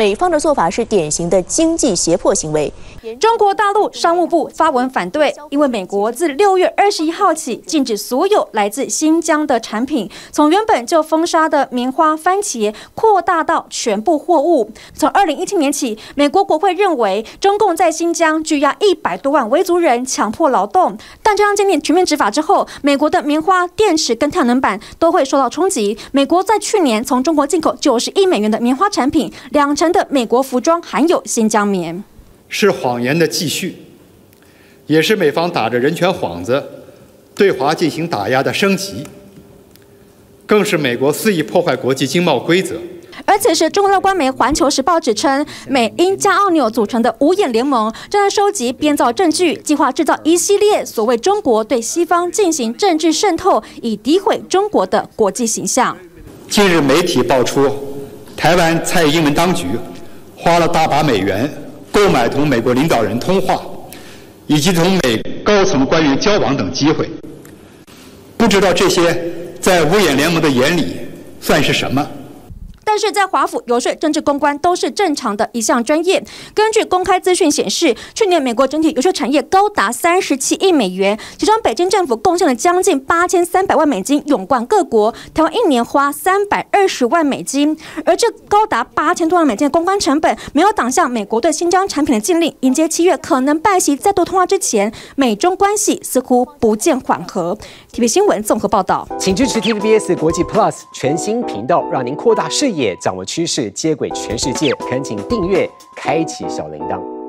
美方的做法是典型的经济胁迫行为。中国大陆商务部发文反对，因为美国自六月二十一号起禁止所有来自新疆的产品，从原本就封杀的棉花、番茄扩大到全部货物。从二零一七年起，美国国会认为中共在新疆拘押一百多万维族人，强迫劳动。但这样今年全面执法之后，美国的棉花、电池跟太阳能板都会受到冲击。美国在去年从中国进口九十亿美元的棉花产品，两成的美国服装含有新疆棉。是谎言的继续，也是美方打着人权幌子对华进行打压的升级，更是美国肆意破坏国际经贸规则。而此时，中国的官媒《环球时报》指称，美英加澳纽组成的五眼联盟正在收集编造证据，计划制造一系列所谓中国对西方进行政治渗透，以诋毁中国的国际形象。近日，媒体爆出，台湾蔡英文当局花了大把美元。购买同美国领导人通话，以及同美高层官员交往等机会，不知道这些在五眼联盟的眼里算是什么？但是在华府游说政治公关都是正常的一项专业。根据公开资讯显示，去年美国整体游说产业高达三十七亿美元，其中北京政府贡献了将近八千三百万美金，勇冠各国。台湾一年花三百二十万美金，而这高达八千多万美金的公关成本，没有挡下美国对新疆产品的禁令。迎接七月可能拜席再度通话之前，美中关系似乎不见缓和。TV 新闻综合报道，请支持 TVBS 国际 Plus 全新频道，让您扩大视野。也掌握趋势，接轨全世界，恳请订阅，开启小铃铛。